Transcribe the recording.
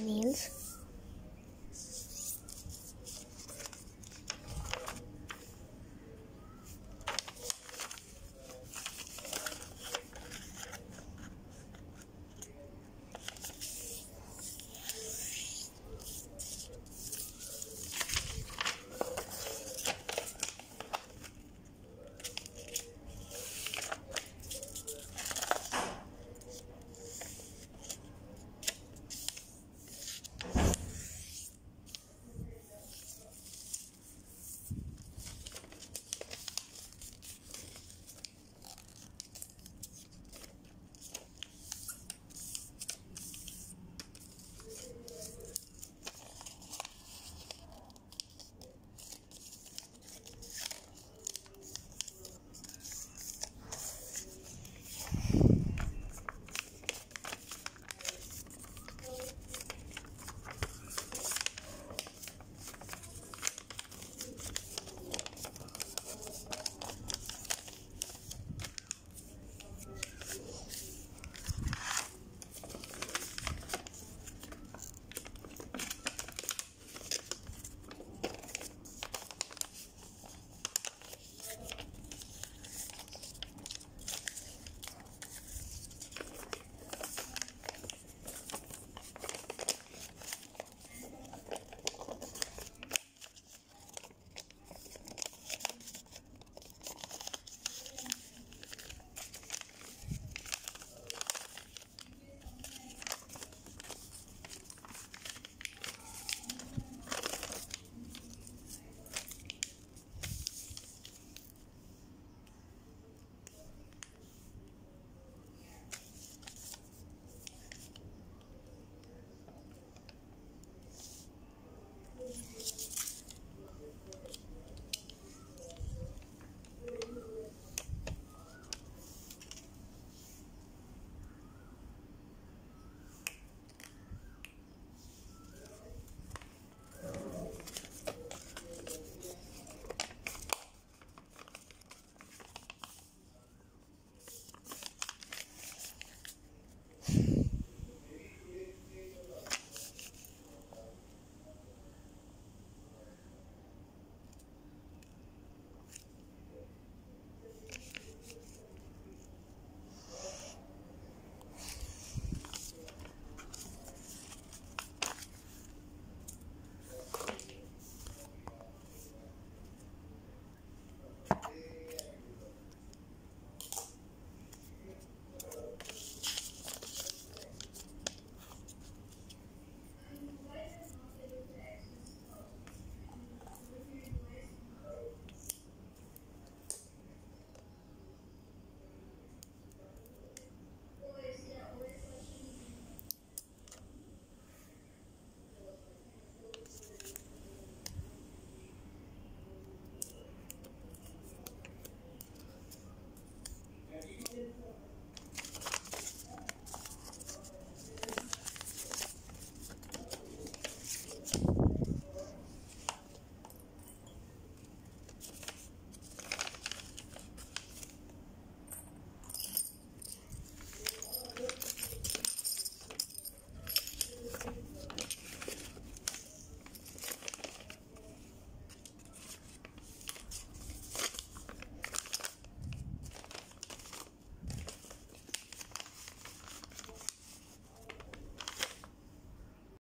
nails.